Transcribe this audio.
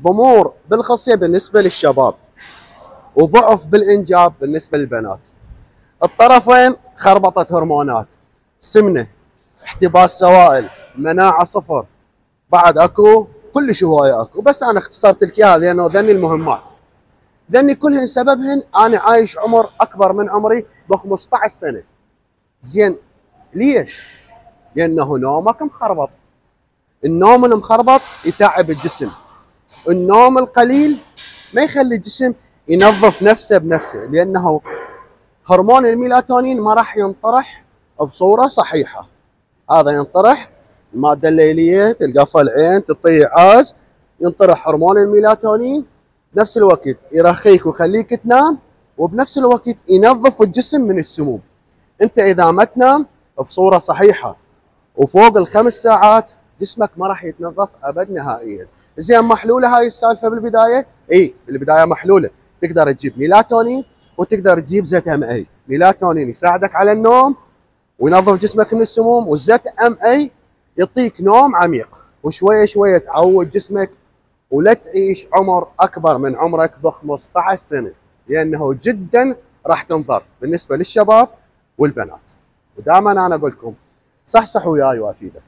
ضمور بالخصيه بالنسبة للشباب وضعف بالإنجاب بالنسبة للبنات. الطرفين خربطة هرمونات سمنة احتباس سوائل مناعة صفر بعد أكو كلش هواية أكو. بس أنا اختصرت لك إياها لأنه ذني المهمات. ذني كلهن سببهن أنا عايش عمر أكبر من عمري ب 15 سنة. زين ليش؟ لأنه نومك مخربط. النوم المخربط يتعب الجسم. النوم القليل ما يخلي الجسم ينظف نفسه بنفسه لأنه هرمون الميلاتونين ما راح ينطرح بصورة صحيحة. هذا ينطرح المادة الليلية تلقى العين تعطيه عاز ينطرح هرمون الميلاتونين نفس الوقت يرخيك ويخليك تنام وبنفس الوقت ينظف الجسم من السموم. أنت إذا ما تنام بصورة صحيحة وفوق الخمس ساعات جسمك ما راح يتنظف أبد نهائيا. زين محلولة هاي السالفة بالبداية؟ إي بالبدايه محلولة. تقدر تجيب ميلاتونين وتقدر تجيب ZMA. ميلاتونين يساعدك على النوم وينظف جسمك من السموم وال ZMA يعطيك نوم عميق. وشويه شوية تعود جسمك ولا تعيش عمر أكبر من عمرك ب 15 سنة لأنه جدا راح تنظر بالنسبة للشباب والبنات. ودائما أنا أقول لكم صحصح وياي وافيدك